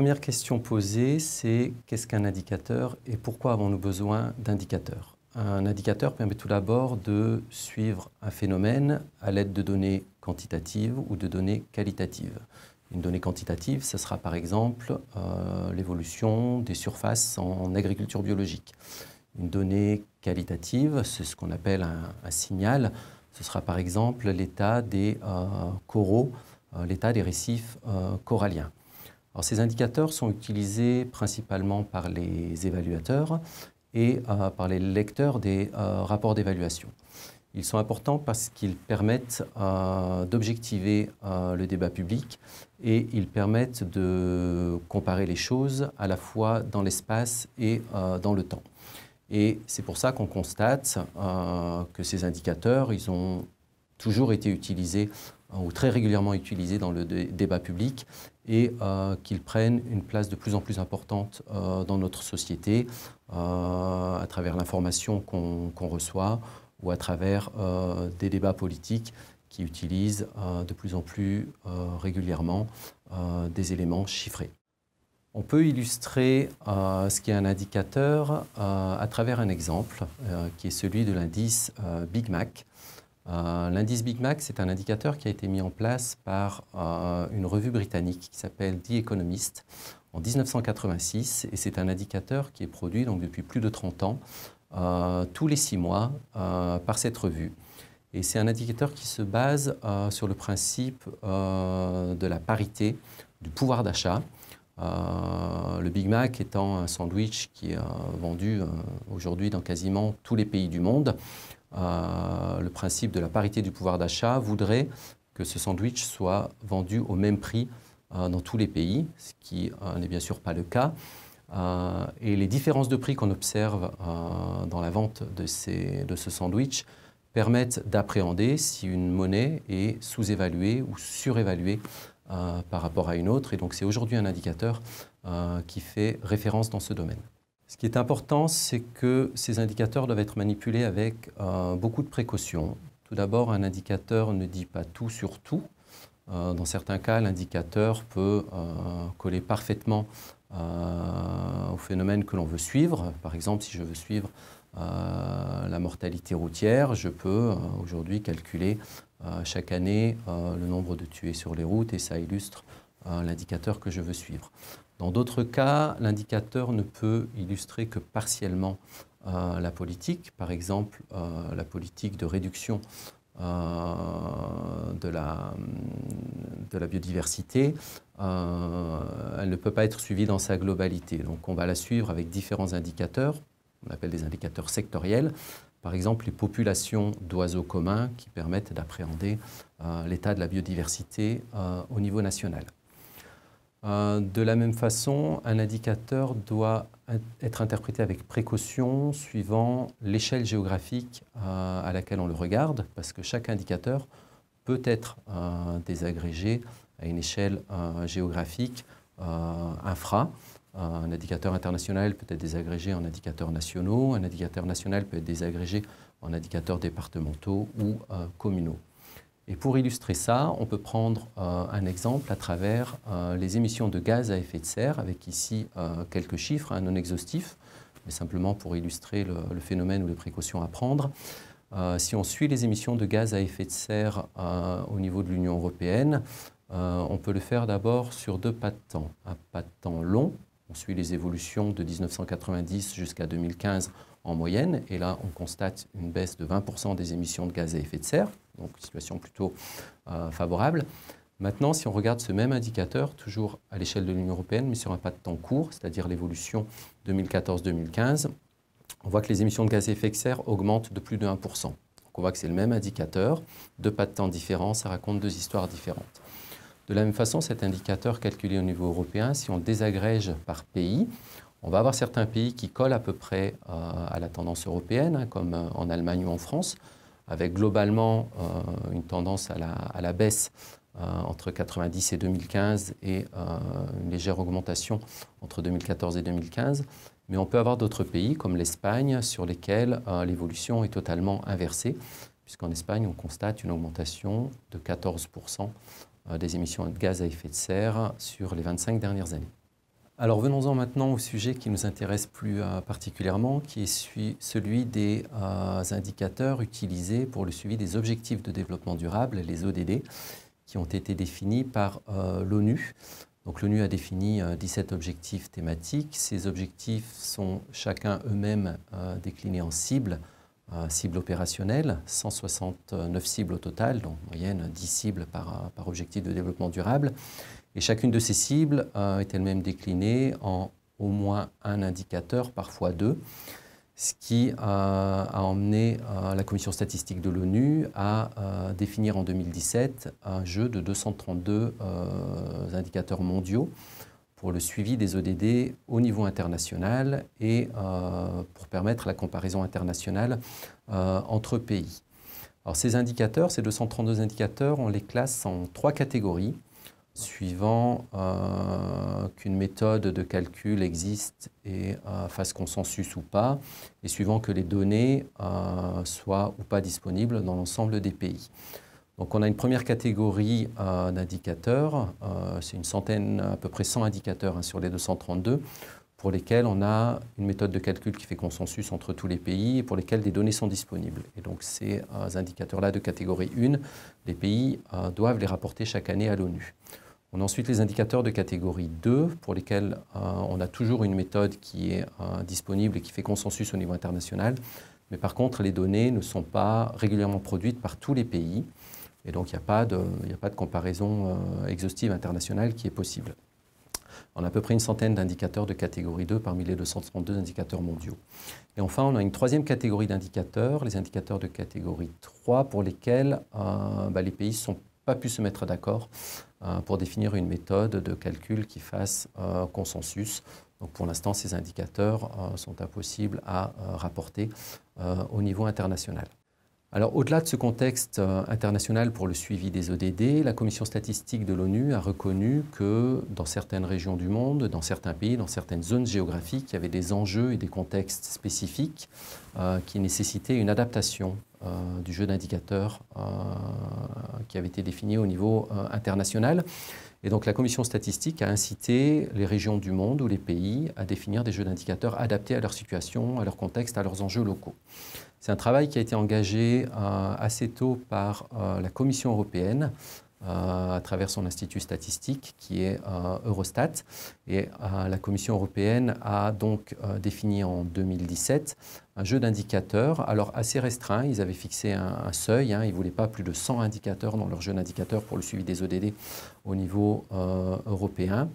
Première question posée, c'est qu'est-ce qu'un indicateur et pourquoi avons-nous besoin d'indicateurs? Un indicateur permet tout d'abord de suivre un phénomène à l'aide de données quantitatives ou de données qualitatives. Une donnée quantitative, ce sera par exemple euh, l'évolution des surfaces en agriculture biologique. Une donnée qualitative, c'est ce qu'on appelle un, signal, ce sera par exemple l'état des euh, coraux, euh, l'état des récifs coralliens ces indicateurs sont utilisés principalement par les évaluateurs et euh, par les lecteurs des euh, rapports d'évaluation. Ils sont importants parce qu'ils permettent euh, d'objectiver le débat public et ils permettent de comparer les choses à la fois dans l'espace et dans le temps. Et c'est pour ça qu'on constate que ces indicateurs, ils ont toujours été utilisés ou très régulièrement utilisés dans le débat public et euh, qu'ils prennent une place de plus en plus importante euh, dans notre société euh, à travers l'information qu'on reçoit ou à travers des débats politiques qui utilisent de plus en plus régulièrement des éléments chiffrés. On peut illustrer ce qui est un indicateur à travers un exemple qui est celui de l'indice Big Mac. Euh, l'indice Big Mac, c'est un indicateur qui a été mis en place par euh, une revue britannique qui s'appelle The Economist en 1986 et c'est un indicateur qui est produit donc, depuis plus de 30 ans, euh, tous les six mois, par cette revue. Et c'est un indicateur qui se base sur le principe de la parité du pouvoir d'achat. le Big Mac étant un sandwich qui est vendu aujourd'hui dans quasiment tous les pays du monde. Euh, le principe de la parité du pouvoir d'achat voudrait que ce sandwich soit vendu au même prix euh, dans tous les pays, ce qui euh, n'est bien sûr pas le cas. et les différences de prix qu'on observe dans la vente de, de ce sandwich permettent d'appréhender si une monnaie est sous-évaluée ou surévaluée par rapport à une autre. Et donc c'est aujourd'hui un indicateur qui fait référence dans ce domaine. Ce qui est important, c'est que ces indicateurs doivent être manipulés avec euh, beaucoup de précautions. Tout d'abord, un indicateur ne dit pas tout sur tout. Euh, dans certains cas, l'indicateur peut euh, coller parfaitement au phénomène que l'on veut suivre. Par exemple, si je veux suivre la mortalité routière, je peux aujourd'hui calculer chaque année le nombre de tués sur les routes et ça illustre l'indicateur que je veux suivre. Dans d'autres cas, l'indicateur ne peut illustrer que partiellement euh, la politique, par exemple euh, la politique de réduction euh, de, la, de, la, biodiversité, elle ne peut pas être suivie dans sa globalité. Donc on va la suivre avec différents indicateurs, on appelle des indicateurs sectoriels, par exemple les populations d'oiseaux communs qui permettent d'appréhender l'état de la biodiversité au niveau national. Euh, de la même façon, un indicateur doit être interprété avec précaution suivant l'échelle géographique euh, à laquelle on le regarde, parce que chaque indicateur peut être euh, désagrégé à une échelle géographique infra. un indicateur international peut être désagrégé en indicateurs nationaux, un indicateur national peut être désagrégé en indicateurs départementaux ou communaux. Et pour illustrer ça, on peut prendre euh, un exemple à travers euh, les émissions de gaz à effet de serre, avec ici euh, quelques chiffres hein, non exhaustifs, mais simplement pour illustrer le, phénomène ou les précautions à prendre. si on suit les émissions de gaz à effet de serre au niveau de l'Union européenne, on peut le faire d'abord sur deux pas de temps. Un pas de temps long, on suit les évolutions de 1990 jusqu'à 2015 en moyenne, et là on constate une baisse de 20% des émissions de gaz à effet de serre, donc situation plutôt euh, favorable. Maintenant, si on regarde ce même indicateur, toujours à l'échelle de l'Union européenne, mais sur un pas de temps court, c'est-à-dire l'évolution 2014-2015, on voit que les émissions de gaz à effet de serre augmentent de plus de 1%. Donc on voit que c'est le même indicateur, deux pas de temps différents, ça raconte deux histoires différentes. De la même façon, cet indicateur calculé au niveau européen, si on désagrège par pays, on va avoir certains pays qui collent à peu près euh, à la tendance européenne, hein, comme euh, en Allemagne ou en France, avec globalement euh, une tendance à la, baisse entre 90 et 2015 et une légère augmentation entre 2014 et 2015. Mais on peut avoir d'autres pays comme l'Espagne sur lesquels l'évolution est totalement inversée, puisqu'en Espagne, on constate une augmentation de 14% des émissions de gaz à effet de serre sur les 25 dernières années. Alors venons-en maintenant au sujet qui nous intéresse plus particulièrement, qui est celui des indicateurs utilisés pour le suivi des objectifs de développement durable, les ODD, qui ont été définis par l'ONU donc l'ONU a défini 17 euh, objectifs thématiques. Ces objectifs sont chacun eux-mêmes euh, déclinés en cibles, euh, cibles opérationnelles, 169 cibles au total, donc en moyenne 10 cibles par, objectif de développement durable. Et chacune de ces cibles est elle-même déclinée en au moins un indicateur, parfois deux ce qui a emmené euh, la Commission statistique de l'ONU à euh, définir en 2017 un jeu de 232 euh, indicateurs mondiaux pour le suivi des ODD au niveau international et pour permettre la comparaison internationale entre pays. Alors ces indicateurs, ces 232 indicateurs, on les classe en trois catégories suivant euh, qu'une méthode de calcul existe et euh, fasse consensus ou pas, et suivant que les données euh, soient ou pas disponibles dans l'ensemble des pays. Donc on a une première catégorie d'indicateurs, c'est une centaine, à peu près 100 indicateurs hein, sur les 232, pour lesquels on a une méthode de calcul qui fait consensus entre tous les pays et pour lesquels des données sont disponibles. Et donc ces indicateurs-là de catégorie 1, les pays doivent les rapporter chaque année à l'ONU. On a ensuite les indicateurs de catégorie 2 pour lesquels euh, on a toujours une méthode qui est euh, disponible et qui fait consensus au niveau international. Mais par contre, les données ne sont pas régulièrement produites par tous les pays. Et donc, il n'y a, a pas de comparaison euh, exhaustive internationale qui est possible. On a à peu près une centaine d'indicateurs de catégorie 2 parmi les 232 indicateurs mondiaux. Et enfin, on a une troisième catégorie d'indicateurs, les indicateurs de catégorie 3, pour lesquels bah, les pays sont pas pu se mettre d'accord euh, pour définir une méthode de calcul qui fasse euh, consensus. Donc pour l'instant, ces indicateurs euh, sont impossibles à rapporter au niveau international. Alors, au-delà de ce contexte international pour le suivi des ODD, la Commission statistique de l'ONU a reconnu que dans certaines régions du monde, dans certains pays, dans certaines zones géographiques, il y avait des enjeux et des contextes spécifiques qui nécessitaient une adaptation euh, du jeu d'indicateurs euh, qui avait été défini au niveau euh, international. Et donc la commission statistique a incité les régions du monde ou les pays à définir des jeux d'indicateurs adaptés à leur situation, à leur contexte, à leurs enjeux locaux. C'est un travail qui a été engagé assez tôt par la Commission européenne euh, à travers son institut statistique qui est euh, Eurostat. Et euh, la Commission européenne a donc défini en 2017 un jeu d'indicateurs, alors assez restreint. Ils avaient fixé un, seuil, hein. ils ne voulaient pas plus de 100 indicateurs dans leur jeu d'indicateurs pour le suivi des ODD au niveau européen.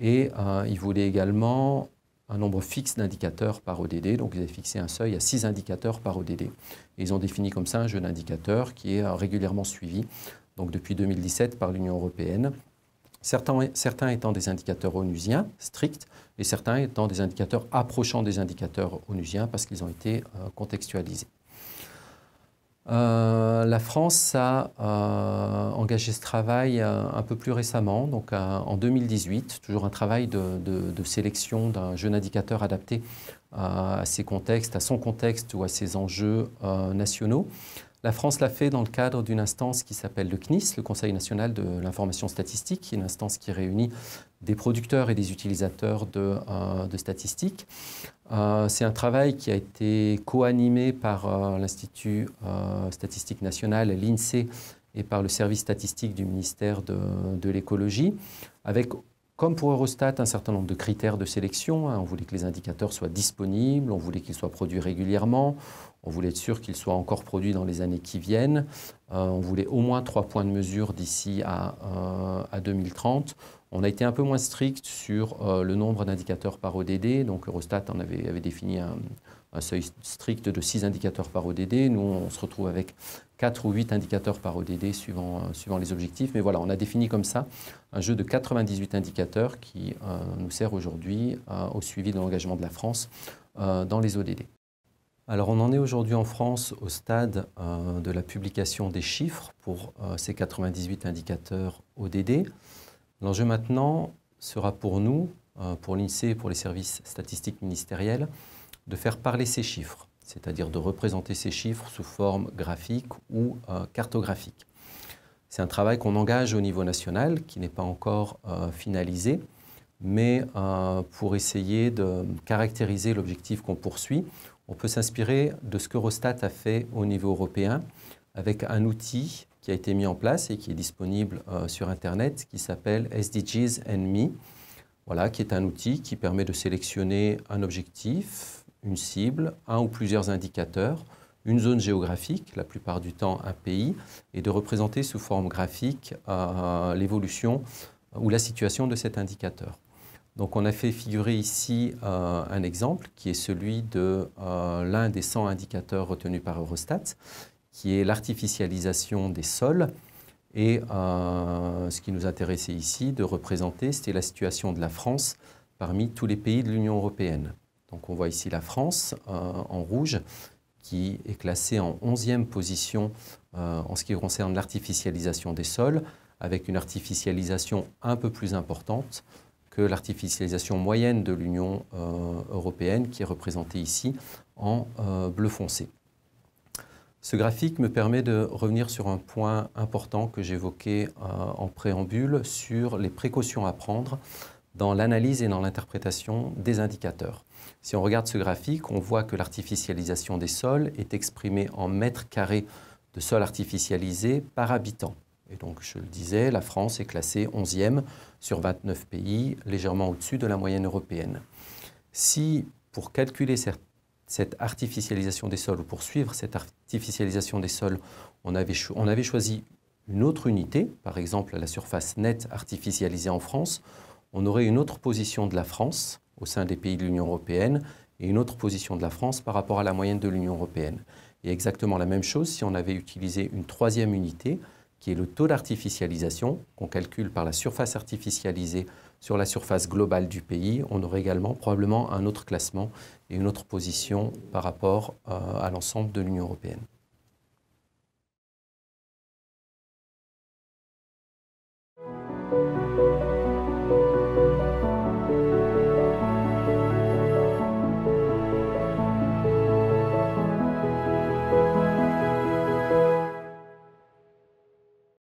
Et ils voulaient également un nombre fixe d'indicateurs par ODD. Donc, ils avaient fixé un seuil à 6 indicateurs par ODD. Ils ont défini comme ça un jeu d'indicateurs qui est régulièrement suivi donc depuis 2017 par l'Union européenne. Certains, certains, étant des indicateurs onusiens stricts et certains étant des indicateurs approchant des indicateurs onusiens parce qu'ils ont été euh, contextualisés. Euh, la France a euh, engagé ce travail un peu plus récemment, donc en 2018, toujours un travail de, de sélection d'un jeune indicateur adapté à ses contextes, à son contexte ou à ses enjeux nationaux. La France l'a fait dans le cadre d'une instance qui s'appelle le CNIS, le Conseil national de l'information statistique, une instance qui réunit des producteurs et des utilisateurs de, euh, statistiques. Euh, c'est un travail qui a été co-animé par euh, l'Institut statistique national, l'INSEE, et par le service statistique du ministère de, de l'écologie, avec comme pour Eurostat, un certain nombre de critères de sélection. Hein. On voulait que les indicateurs soient disponibles, on voulait qu'ils soient produits régulièrement, on voulait être sûr qu'ils soient encore produits dans les années qui viennent. Euh, on voulait au moins trois points de mesure d'ici à, 2030. On a été un peu moins strict sur euh, le nombre d'indicateurs par ODD. Donc Eurostat avait, défini un, seuil strict de 6 indicateurs par ODD. Nous, on se retrouve avec 4 ou 8 indicateurs par ODD suivant, euh, suivant les objectifs. Mais voilà, on a défini comme ça un jeu de 98 indicateurs qui euh, nous sert aujourd'hui au suivi de l'engagement de la France dans les ODD. Alors on en est aujourd'hui en France au stade de la publication des chiffres pour ces 98 indicateurs ODD. L'enjeu maintenant sera pour nous, pour l'INSEE et pour les services statistiques ministériels, de faire parler ces chiffres, c'est-à-dire de représenter ces chiffres sous forme graphique ou euh, cartographique. C'est un travail qu'on engage au niveau national, qui n'est pas encore finalisé, mais pour essayer de caractériser l'objectif qu'on poursuit, on peut s'inspirer de ce qu'Eurostat a fait au niveau européen avec un outil qui a été mis en place et qui est disponible euh, sur Internet, qui s'appelle SDGs and Me, voilà, qui est un outil qui permet de sélectionner un objectif, une cible, un ou plusieurs indicateurs, une zone géographique, la plupart du temps un pays, et de représenter sous forme graphique euh, l'évolution ou la situation de cet indicateur. Donc on a fait figurer ici euh, un exemple qui est celui de l'un des 100 indicateurs retenus par Eurostat qui est l'artificialisation des sols. Et euh, ce qui nous intéressait ici de représenter, c'était la situation de la France parmi tous les pays de l'Union européenne. Donc on voit ici la France euh, en rouge, qui est classée en 11e position euh, en ce qui concerne l'artificialisation des sols, avec une artificialisation un peu plus importante que l'artificialisation moyenne de l'Union européenne, qui est représentée ici en bleu foncé. Ce graphique me permet de revenir sur un point important que j'évoquais euh, en préambule sur les précautions à prendre dans l'analyse et dans l'interprétation des indicateurs. Si on regarde ce graphique, on voit que l'artificialisation des sols est exprimée en mètres carrés de sol artificialisé par habitant. Et donc, je le disais, la France est classée 11e sur 29 pays, légèrement au-dessus de la moyenne européenne. Si, pour calculer cette cette artificialisation des sols, ou pour suivre cette artificialisation des sols, on avait, on avait choisi une autre unité, par exemple la surface nette artificialisée en France, on aurait une autre position de la France au sein des pays de l'Union européenne et une autre position de la France par rapport à la moyenne de l'Union européenne. Et exactement la même chose si on avait utilisé une troisième unité, qui est le taux d'artificialisation, qu'on calcule par la surface artificialisée sur la surface globale du pays, on aurait également probablement un autre classement et une autre position par rapport euh, à l'ensemble de l'Union européenne.